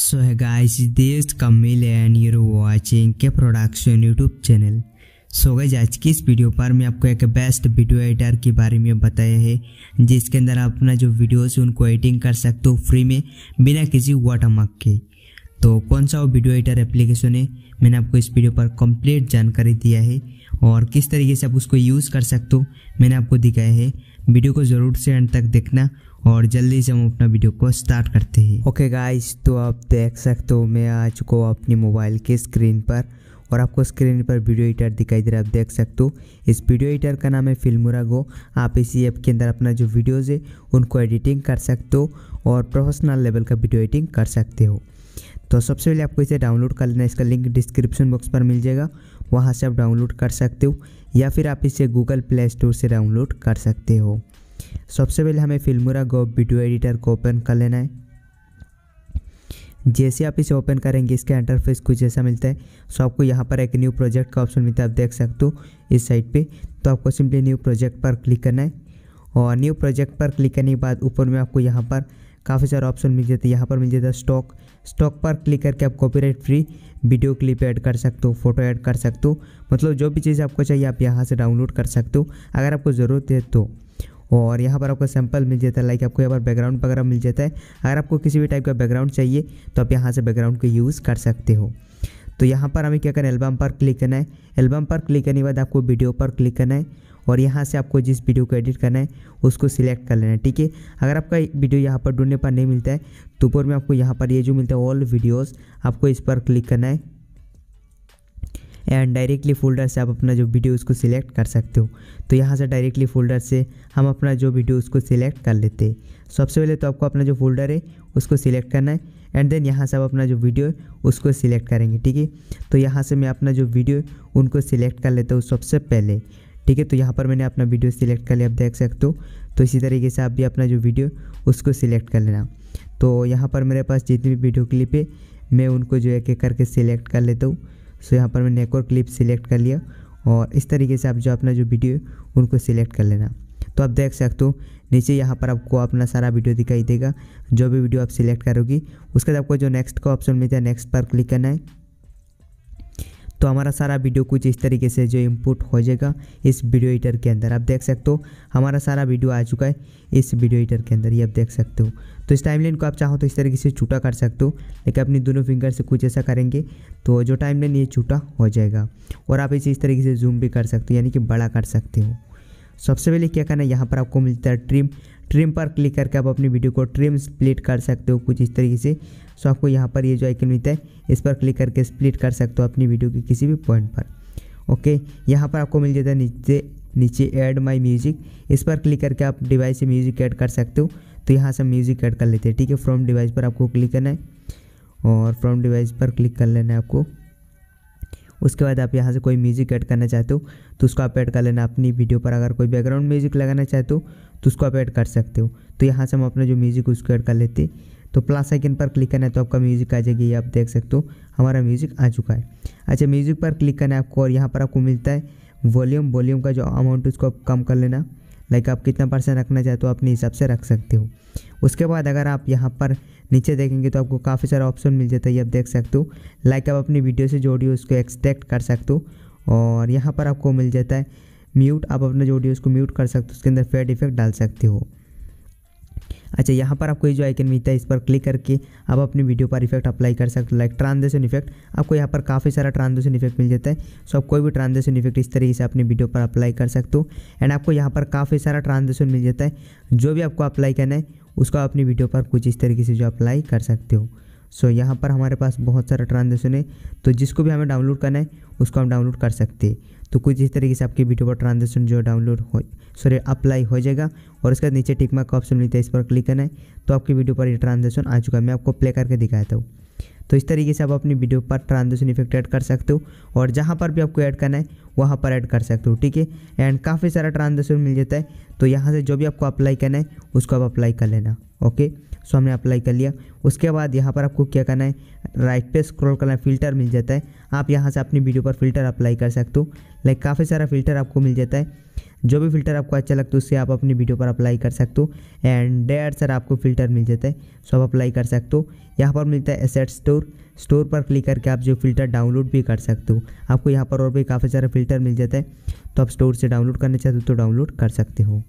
So hey guys, this is Kamil and you're K Production YouTube channel. सो गई आज की इस वीडियो पर मैं आपको एक बेस्ट वीडियो एडिटर के बारे में बताया है जिसके अंदर आप अपना जो वीडियोस है उनको एडिटिंग कर सकते हो फ्री में बिना किसी वाटरमार्क के तो कौन सा वो वीडियो एडिटर एप्लीकेशन है मैंने आपको इस वीडियो पर कंप्लीट जानकारी दिया है और किस तरीके से आप उसको यूज़ कर सकते हो मैंने आपको दिखाया है वीडियो को ज़रूर से एंड तक देखना और जल्दी से हम अपना वीडियो को स्टार्ट करते हैं। ओके गाइस तो आप देख सकते हो, मैं आ चुका हूँ अपनी मोबाइल के स्क्रीन पर और आपको स्क्रीन पर वीडियो एडिटर दिखाई दे रहा है, आप देख सकते हो। इस वीडियो एडिटर का नाम है फिल्मोरा गो। आप इसी ऐप के अंदर अपना जो वीडियोज़ है, उनको एडिटिंग कर सकते हो और प्रोफेशनल लेवल का वीडियो एडिटिंग कर सकते हो। तो सबसे पहले आपको इसे डाउनलोड कर लेना इसका लिंक डिस्क्रिप्शन बॉक्स पर मिल जाएगा। वहाँ से आप डाउनलोड कर सकते हो, या फिर आप इसे गूगल प्ले स्टोर से डाउनलोड कर सकते हो। सबसे पहले हमें फिल्मोरा गो वीडियो एडिटर को ओपन कर लेना है। जैसे आप इसे ओपन करेंगे, इसका इंटरफेस कुछ ऐसा मिलता है। सो आपको यहाँ पर एक न्यू प्रोजेक्ट का ऑप्शन मिलता है, आप देख सकते हो इस साइड पे। तो आपको सिंपली न्यू प्रोजेक्ट पर क्लिक करना है। और न्यू प्रोजेक्ट पर क्लिक करने के बाद ऊपर में आपको यहाँ पर काफ़ी सारे ऑप्शन मिल जाते हैं। यहाँ पर मिल जाता है स्टॉक स्टॉक पर क्लिक करके आप copyright free video clip add कर सकते हो फ़ोटो ऐड कर सकते हो। मतलब जो भी चीज़ आपको चाहिए, आप यहाँ से डाउनलोड कर सकते हो। अगर आपको ज़रूरत है तो। और यहाँ पर आपको सैंपल मिल जाता है लाइक आपको यहाँ पर बैकग्राउंड वगैरह मिल जाता है। अगर आपको किसी भी टाइप का बैकग्राउंड चाहिए तो आप यहाँ से बैकग्राउंड को यूज़ कर सकते हो। तो यहाँ पर हमें क्या करना है? एल्बम पर क्लिक करना है। एल्बम पर क्लिक करने के बाद आपको वीडियो पर क्लिक करना है। और यहाँ से आपको जिस वीडियो को एडिट करना है, उसको सिलेक्ट कर लेना है, ठीक है? अगर आपका वीडियो यहाँ पर ढूँढने पर नहीं मिलता है तो ऊपर में आपको यहाँ पर ये यह जो मिलता है ऑल वीडियोज़ आपको इस पर क्लिक करना है। एंड डायरेक्टली फोल्डर से आप अपना जो वीडियो उसको सिलेक्ट कर सकते हो। तो यहाँ से डायरेक्टली फोल्डर से हम अपना जो वीडियो उसको सिलेक्ट कर लेते हैं। सबसे पहले तो आपको अपना जो फोल्डर है, उसको सिलेक्ट करना है। एंड देन यहाँ से आप अपना जो वीडियो है, उसको सिलेक्ट करेंगे, ठीक है? तो यहाँ से मैं अपना जो वीडियो उनको सिलेक्ट कर लेता हूँ सबसे पहले। ठीक है तो यहाँ पर मैंने अपना वीडियो सिलेक्ट कर लिया, आप देख सकते हो। तो इसी तरीके से आप भी अपना जो वीडियो उसको सिलेक्ट कर लेना। तो यहाँ पर मेरे पास जितनी भी वीडियो क्लिप है, मैं उनको जो एक एक करके सिलेक्ट कर लेता हूँ। सो यहाँ पर मैंने एक और क्लिप सिलेक्ट कर लिया और इस तरीके से आप जो अपना जो वीडियो उनको सिलेक्ट कर लेना। तो आप देख सकते हो, नीचे यहाँ पर आपको अपना सारा वीडियो दिखाई देगा। जो भी वीडियो आप सिलेक्ट करोगी, उसके बाद आपको जो नेक्स्ट का ऑप्शन मिलता है नेक्स्ट पर क्लिक करना है। तो हमारा सारा वीडियो कुछ इस तरीके से जो इनपुट हो जाएगा इस वीडियो एडिटर के अंदर। आप देख सकते हो, हमारा सारा वीडियो आ चुका है इस वीडियो एडिटर के अंदर, ये आप देख सकते हो। तो इस टाइमलाइन को आप चाहो तो इस तरीके से छूटा कर सकते हो, लेकिन अपनी दोनों फिंगर से कुछ ऐसा करेंगे तो जो टाइमलाइन ये छूटा हो जाएगा। और आप इसे इस तरीके से जूम भी कर सकते हो, यानी कि बड़ा कर सकते हो। सबसे पहले क्या करना है? यहाँ पर आपको मिलता है ट्रिम ट्रिम पर क्लिक करके आप अपनी वीडियो को ट्रिम स्प्लिट कर सकते हो कुछ इस तरीके से। सो आपको यहाँ पर ये जो आइकन मिलता है, इस पर क्लिक करके स्प्लिट कर सकते हो अपनी वीडियो के किसी भी पॉइंट पर। ओके यहाँ पर आपको मिल जाता है नीचे नीचे ऐड माई म्यूज़िक इस पर क्लिक करके आप डिवाइस से म्यूज़िक ऐड कर सकते हो। तो यहाँ से म्यूज़िक ऐड कर लेते हैं। ठीक है? फ्रॉम डिवाइस पर आपको क्लिक करना है। और फ्रॉम डिवाइस पर क्लिक कर लेना है आपको। उसके बाद आप यहाँ से कोई म्यूज़िक ऐड करना चाहते हो तो उसको आप ऐड कर लेना अपनी वीडियो पर। अगर कोई बैकग्राउंड म्यूज़िक लगाना चाहते हो तो उसको आप ऐड कर सकते हो। तो यहाँ से हम अपना जो म्यूज़िक उसको ऐड कर लेते तो प्लस आइकन पर क्लिक करना है तो आपका म्यूज़िक आ जाएगी आप देख सकते हो। हमारा म्यूज़िक आ चुका है। अच्छा म्यूज़िक पर क्लिक करना है आपको, और यहाँ पर आपको मिलता है वॉल्यूम वॉल्यूम का जो अमाउंट उसको आप कम कर लेना। लाइक आप कितना परसेंट रखना चाहते हो अपने हिसाब से रख सकते हो। उसके बाद अगर आप यहाँ पर नीचे देखेंगे तो आपको काफ़ी सारा ऑप्शन मिल जाता है, ये आप देख सकते हो। लाइक आप अपनी वीडियो से जो ऑडियो उसको एक्सट्रैक्ट कर सकते हो और यहाँ पर आपको मिल जाता है म्यूट आप अपने जो ऑडियो उसको म्यूट कर सकते हो, उसके अंदर फेड इफ़ेक्ट डाल सकते हो। अच्छा यहाँ पर आपको ये जो आइकन मिलता है, इस पर क्लिक करके आप अपनी वीडियो पर इफ़ेक्ट अप्लाई कर सकते हो। लाइक ट्रांजेक्शन इफ़ेक्ट आपको यहाँ पर काफ़ी सारा ट्रांजेक्शन इफ़ेक्ट मिल जाता है। सो आप कोई भी ट्रांजेक्शन इफ़ेक्ट इस तरीके से अपनी वीडियो पर अप्लाई कर सकते हो। एंड आपको यहाँ पर काफ़ी सारा ट्रांजेक्शन मिल जाता है। जो भी आपको अप्लाई करना है, उसको अपनी वीडियो पर कुछ इस तरीके से जो अप्लाई कर सकते हो। सो so, यहाँ पर हमारे पास बहुत सारा ट्रांजेक्शन है। तो जिसको भी हमें डाउनलोड करना है उसको हम डाउनलोड कर सकते हैं। तो कुछ इस तरीके से आपकी वीडियो पर ट्रांजेक्शन जो डाउनलोड हो सॉरी अप्लाई हो जाएगा। और उसके बाद नीचे टिकमार्क का ऑप्शन मिलता है इस पर क्लिक करना है। तो आपकी वीडियो पर ये ट्रांजेक्शन आ चुका है। मैं आपको प्ले करके दिखाता हूँ। तो इस तरीके से आप अपनी video per transaction effect add कर सकते हो। और जहाँ पर भी आपको ऐड करना है वहाँ पर ऐड कर सकते हो ठीक है? एंड काफ़ी सारा ट्रांजेक्शन मिल जाता है। तो यहाँ से जो भी आपको अप्लाई करना है उसको आप अप्लाई कर लेना। ओके? सो हमने अप्लाई कर लिया। उसके बाद यहाँ पर आपको क्या करना है? राइट पे स्क्रॉल करना है फ़िल्टर मिल जाता है। आप यहाँ से अपनी वीडियो पर फ़िल्टर अप्लाई कर सकते हो। लाइक काफ़ी सारा फ़िल्टर आपको मिल जाता है। जो भी फ़िल्टर आपको अच्छा लगता है, उससे आप अपनी वीडियो पर अप्लाई कर सकते हो। एंड डेयर सर आपको फ़िल्टर मिल जाता है। सो आप अप्लाई कर सकते हो। यहाँ पर मिलता है एसेट स्टोर स्टोर पर क्लिक करके आप जो फ़िल्टर डाउनलोड भी कर सकते हो। आपको यहाँ पर और भी काफ़ी सारा फ़िल्टर मिल जाता है। तो आप स्टोर से डाउनलोड करना चाहते हो तो डाउनलोड कर सकते हो।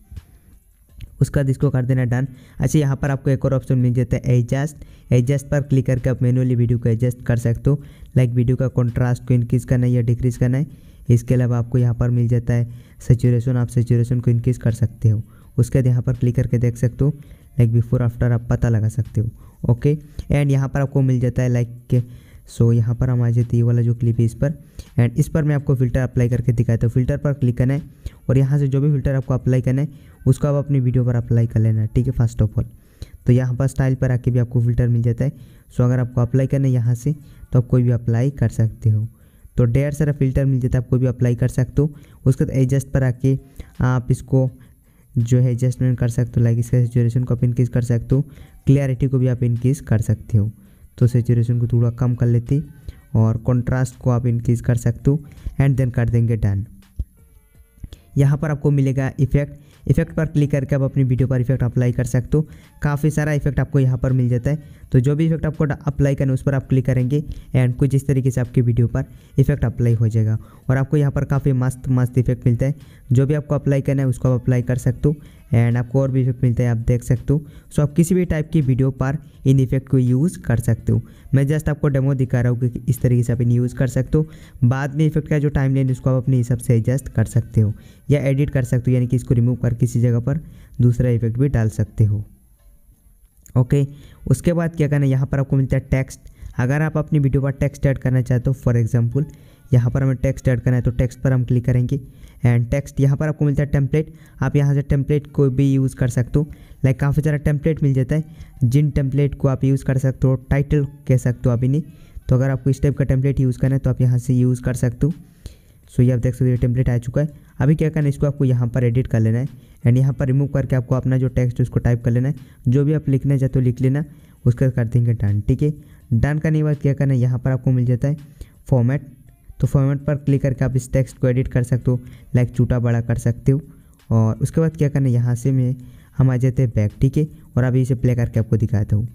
उसके बाद इसको कर देना डन अच्छा यहाँ पर आपको एक और ऑप्शन मिल जाता है एडजस्ट एडजस्ट पर क्लिक करके आप मैनुअली वीडियो को एडजस्ट कर सकते हो। लाइक वीडियो का कॉन्ट्रास्ट को इनक्रीज़ करना है या डिक्रीज़ करना है। इसके अलावा आपको यहाँ पर मिल जाता है सेचुरेशन आप सेचुरेशन को इनक्रीज़ कर सकते हो। उसके बाद यहाँ पर क्लिक करके देख सकते हो। लाइक बिफोर आफ्टर आप पता लगा सकते हो। ओके एंड यहाँ पर आपको मिल जाता है लाइक सो so, यहाँ पर हम आ जाते ये वाला जो क्लिप है इस पर। एंड इस पर मैं आपको फ़िल्टर अप्लाई करके दिखाता हूँ। फ़िल्टर पर क्लिक करना है। और यहाँ से जो भी फ़िल्टर आपको अप्लाई करना है उसको आप अपनी वीडियो पर अप्लाई कर लेना, ठीक है फ़र्स्ट ऑफ़ ऑल तो यहाँ पर स्टाइल पर आके भी आपको फ़िल्टर मिल जाता है। सो अगर आपको अप्लाई करना है यहाँ से तो आप कोई भी अप्लाई कर सकते हो। तो डेढ़ सारा फ़िल्टर मिल जाता है, आप कोई भी अप्लाई कर सकते हो। उसके बाद एडजस्ट पर आके आप इसको जो है एडजस्टमेंट कर सकते हो लाइक इसका सेचुरेशन को आप इनक्रीज कर सकते हो। क्लियरिटी को भी आप इनक्रीज कर सकते हो। तो सेचुरेशन को थोड़ा कम कर लेते और कॉन्ट्रास्ट को आप इनक्रीज कर सकते हो। एंड देन कर देंगे डन यहाँ पर आपको मिलेगा इफ़ेक्ट इफ़ेक्ट पर क्लिक करके आप अपनी वीडियो पर इफ़ेक्ट अप्लाई कर सकते हो। काफ़ी सारा इफ़ेक्ट आपको यहाँ पर मिल जाता है। तो जो भी इफ़ेक्ट आपको अप्लाई करना है, उस पर आप क्लिक करेंगे एंड कुछ इस तरीके से आपकी वीडियो पर इफ़ेक्ट अप्लाई हो जाएगा। और आपको यहाँ पर काफ़ी मस्त मस्त इफ़ेक्ट मिलता है। जो भी आपको अप्लाई करना है, उसको आप अप्लाई कर सकते हो। एंड आपको और भी इफ़ेक्ट मिलता है, आप देख सकते हो। सो आप किसी भी टाइप की वीडियो पर इन इफ़ेक्ट को यूज़ कर सकते हो। मैं जस्ट आपको डेमो दिखा रहा हूँ कि इस तरीके से आप इन यूज़ कर सकते हो। बाद में इफ़ेक्ट का जो टाइम लेन उसको आप अपने हिसाब से एडजस्ट कर सकते हो। या एडिट कर सकते हो, यानी कि इसको रिमूव कर किसी जगह पर दूसरा इफ़ेक्ट भी डाल सकते हो। ओके उसके बाद क्या करना है? यहाँ पर आपको मिलता है टेक्स्ट अगर आप अपनी वीडियो पर टेक्स्ट ऐड करना चाहते हो फॉर एग्ज़ाम्पल यहाँ पर हमें टेक्स्ट ऐड करना है तो टेक्स्ट पर हम क्लिक करेंगे। एंड टेक्स्ट यहाँ पर आपको मिलता है टेम्पलेट आप यहाँ से टेम्पलेट को भी यूज़ कर सकते हो। लाइक काफ़ी सारा टेम्पलेट मिल जाता है। जिन टेम्पलेट को आप यूज़ कर सकते हो टाइटल कह सकते हो आप इन्हें। तो अगर आपको इस टाइप का टेम्पलेट यूज़ करना है तो आप यहाँ से यूज़ कर सकते हो। सो ये आप देख सकते हो, ये टेम्पलेट आ चुका है। अभी क्या करना है, इसको आपको यहाँ पर एडिट कर लेना है। एंड यहाँ पर रिमूव करके आपको अपना जो टेक्स्ट है, उसको टाइप कर लेना है। जो भी आप लिखना चाहते हो, लिख लेना। उसका कर देंगे डन ठीक है? डन करने के बाद क्या करना है, यहाँ पर आपको मिल जाता है फॉर्मेट तो फॉर्मेट पर क्लिक करके आप इस टेक्स्ट को एडिट कर सकते हो लाइक छोटा बड़ा कर सकते हो। और उसके बाद क्या करना है? यहाँ से मैं हम आ जाते हैं बैक ठीक है? और अभी इसे प्ले करके आपको दिखाता हूँ।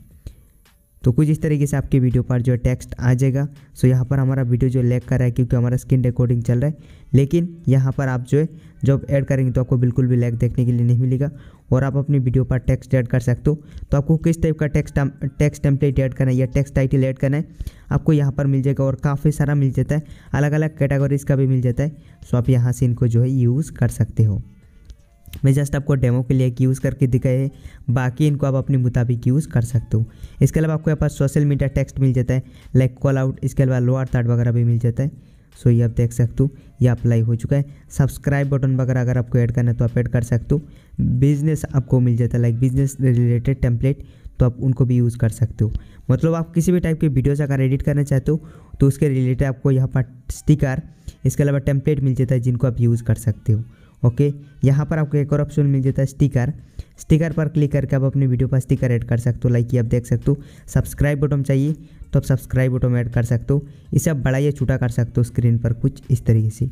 तो कुछ इस तरीके से आपके वीडियो पर जो है टेक्स्ट आ जाएगा। सो यहाँ पर हमारा वीडियो जो लैग कर रहा है क्योंकि हमारा स्क्रीन रिकॉर्डिंग चल रहा है। लेकिन यहाँ पर आप जो है जब ऐड करेंगे तो आपको बिल्कुल भी लैग देखने के लिए नहीं मिलेगा। और आप अपनी वीडियो पर टेक्स्ट ऐड कर सकते हो। तो आपको किस टाइप का टेक्स्ट टेक्स्ट टेम्पलेट ऐड करना है या टेक्स्ट टाइटल ऐड करना है, आपको यहाँ पर मिल जाएगा और काफ़ी सारा मिल जाता है। अलग अलग कैटेगरीज का भी मिल जाता है। सो आप यहाँ से इनको जो है यूज़ कर सकते हो। मैं जस्ट आपको डेमो के लिए यूज़ करके दिखाए है बाकी इनको आप अपने मुताबिक यूज़ कर सकते हो। इसके अलावा आपको यहाँ पर सोशल मीडिया टेक्स्ट मिल जाता है, लाइक कॉल आउट, इसके अलावा लोअर थर्ड वगैरह भी मिल जाता है। सो ये आप देख सकते हो, ये अप्लाई हो चुका है। सब्सक्राइब बटन वगैरह अगर आपको ऐड करना है तो आप ऐड कर सकते हो। बिज़नेस आपको मिल जाता है, लाइक बिज़नेस रिलेटेड टेम्पलेट तो आप उनको भी यूज़ कर सकते हो। मतलब आप किसी भी टाइप के वीडियोज़ अगर एडिट करना चाहते हो तो उसके रिलेटेड आपको यहाँ पर स्टिकर, इसके अलावा टेम्पलेट मिल जाता है जिनको आप यूज़ कर सकते हो। ओके? यहाँ पर आपको एक और ऑप्शन मिल जाता है स्टिकर स्टिकर पर क्लिक करके आप अपनी वीडियो पर स्टिकर ऐड कर सकते हो लाइक ये आप देख सकते हो. सब्सक्राइब बटन चाहिए तो आप सब्सक्राइब बटन ऐड कर सकते हो. इसे आप बड़ा या छोटा कर सकते हो स्क्रीन पर कुछ इस तरीके से.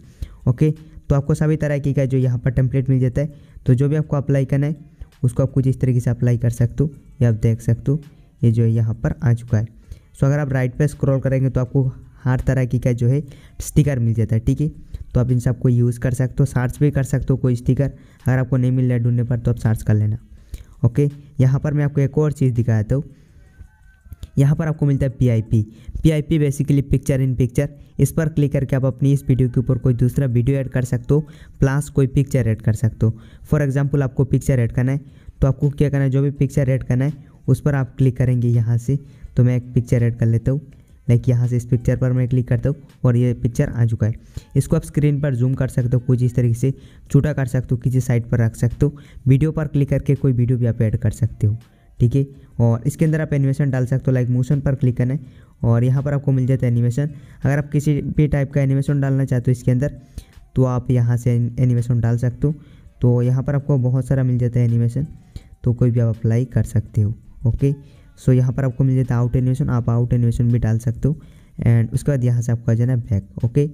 ओके? तो आपको सभी तरह की का जो यहाँ पर टेम्पलेट मिल जाता है तो जो भी आपको अप्लाई करना है, उसको आप कुछ इस तरीके से अप्लाई कर सकते हो. या आप देख सकते हो, ये जो है यहाँ पर आ चुका है. सो अगर आप राइट पे स्क्रॉल करेंगे तो आपको हर तरह की का जो है स्टिकर मिल जाता है, ठीक है? तो आप इन सबको यूज़ कर सकते हो सर्च भी कर सकते हो कोई स्टिकर अगर आपको नहीं मिल रहा है ढूँढने पर तो आप सर्च कर लेना। ओके यहाँ पर मैं आपको एक और चीज़ दिखाता हूँ। यहाँ पर आपको मिलता है P I P P I P basically picture in picture इस पर क्लिक करके आप अपनी इस वीडियो के ऊपर कोई दूसरा वीडियो ऐड कर सकते हो प्लस कोई पिक्चर ऐड कर सकते हो। फॉर एग्ज़ाम्पल आपको पिक्चर ऐड करना है तो आपको क्या करना है? जो भी पिक्चर ऐड करना है, उस पर आप क्लिक करेंगे यहाँ से। तो मैं एक पिक्चर ऐड कर लेता हूँ। लाइक यहाँ से इस पिक्चर पर मैं क्लिक करता हूँ और ये पिक्चर आ चुका है। इसको आप स्क्रीन पर जूम कर सकते हो, कुछ इस तरीके से छोटा कर सकते हो, किसी साइड पर रख सकते हो। वीडियो पर क्लिक करके कोई वीडियो भी आप ऐड कर सकते हो, ठीक है? और इसके अंदर आप एनिमेशन डाल सकते हो लाइक मोशन पर क्लिक करना है और यहाँ पर आपको मिल जाता है एनिमेशन अगर आप किसी भी टाइप का एनिमेशन डालना चाहते हो इसके अंदर तो आप यहाँ से एनिमेशन डाल सकते हो। तो यहाँ पर आपको बहुत सारा मिल जाता है एनिमेशन तो कोई भी आप अप्लाई कर सकते हो ओके सो यहाँ पर आपको मिल जाता है आउट एनिमेशन आप आउट एनिमेशन भी डाल सकते हो। एंड उसके बाद यहाँ से आपको आ जाना है बैक ओके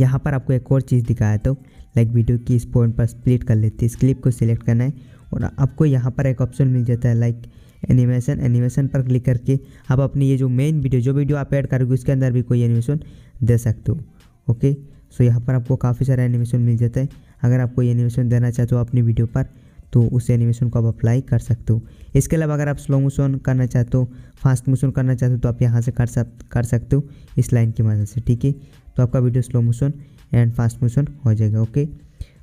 यहाँ पर आपको एक और चीज़ दिखाया तो लाइक वीडियो की इस पॉइंट पर स्प्लिट कर लेते हैं। इस क्लिप को सिलेक्ट करना है। और आपको यहाँ पर एक ऑप्शन मिल जाता है लाइक एनिमेशन एनिमेशन पर क्लिक करके आप अपनी ये जो मेन वीडियो जो वीडियो आप ऐड करोगे, उसके अंदर भी कोई एनिमेशन दे सकते हो ओके सो यहाँ पर आपको काफ़ी सारा एनिमेशन मिल जाता है। अगर आप कोई एनिमेशन देना चाहते हो अपनी वीडियो पर तो उस एनिमेशन को आप अप्लाई कर सकते हो। इसके अलावा अगर आप स्लो मोशन करना चाहते हो फास्ट मोशन करना चाहते हो तो आप यहाँ से कर सक, कर सकते हो इस लाइन की मदद से, ठीक है? तो आपका video slow motion and fast motion हो जाएगा ओके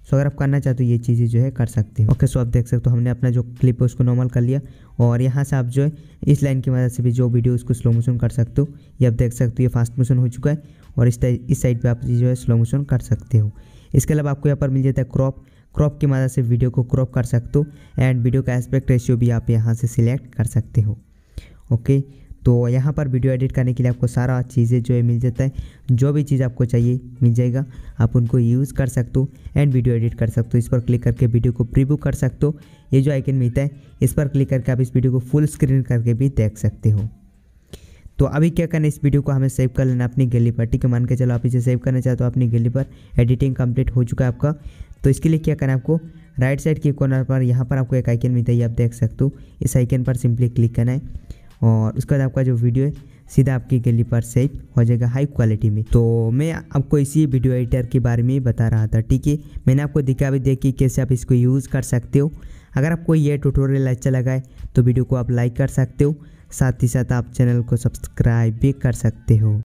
सो अगर आप करना चाहते हो, ये चीज़ें जो है कर सकते हो। ओके सो आप देख सकते हो, हमने अपना जो क्लिप है उसको नॉर्मल कर लिया और यहाँ से आप जो है इस लाइन की मदद से भी जो वीडियो उसको स्लो मोशन कर सकते हो। ये आप देख सकते हो, ये फास्ट मोशन हो चुका है और इस इस साइड पर आप जो है स्लो मोशन कर सकते हो। इसके अलावा आपको यहाँ पर मिल जाता है क्रॉप क्रॉप की मदद से वीडियो को क्रॉप कर सकते हो एंड वीडियो का एस्पेक्ट रेशियो भी आप यहाँ से सिलेक्ट कर सकते हो। ओके तो यहाँ पर वीडियो एडिट करने के लिए आपको सारा चीज़ें जो है मिल जाता है। जो भी चीज़ आपको चाहिए मिल जाएगा। आप उनको यूज़ कर सकते हो एंड वीडियो एडिट कर सकते हो। इस पर क्लिक करके वीडियो को प्रीव्यू कर सकते हो। ये जो आइकन मिलता है, इस पर क्लिक करके आप इस वीडियो को फुल स्क्रीन करके भी देख सकते हो। तो अभी क्या करना है? इस वीडियो को हमें सेव कर लेना अपनी गैली पर, ठीक है? मान के चलो आप इसे सेव करना चाहते हो, अपनी गैली पर एडिटिंग कंप्लीट हो चुका है आपका। तो इसके लिए क्या करना है आपको? राइट साइड के कॉर्नर पर, यहाँ पर आपको एक आइकन मिलता है आप देख सकते हो। इस आइकन पर सिंपली क्लिक करना है और उसके बाद आपका जो वीडियो है, सीधा आपकी गली पर सेव हो जाएगा हाई क्वालिटी में। तो मैं आपको इसी वीडियो एडिटर के बारे में बता रहा था, ठीक है? मैंने आपको दिखा भी देखी कैसे आप इसको यूज़ कर सकते हो। अगर आपको ये ट्यूटोरियल अच्छा लगा है तो वीडियो को आप लाइक कर सकते हो। साथ ही साथ आप चैनल को सब्सक्राइब भी कर सकते हो।